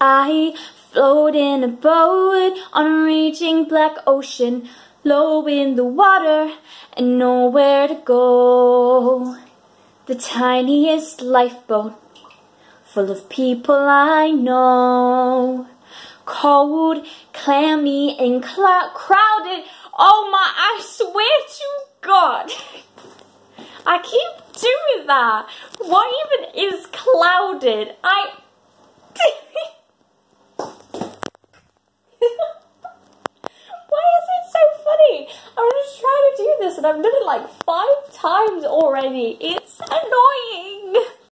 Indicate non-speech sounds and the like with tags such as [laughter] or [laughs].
I float in a boat on a raging black ocean, low in the water and nowhere to go. The tiniest lifeboat full of people I know. Cold, clammy, and crowded. Oh my, I swear to God. [laughs] I keep doing that. What even is clouded? I... and I've done it like five times already. It's annoying. [laughs]